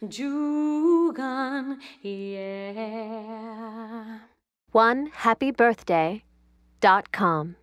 Jugan, yeah. One happy birthday dot com.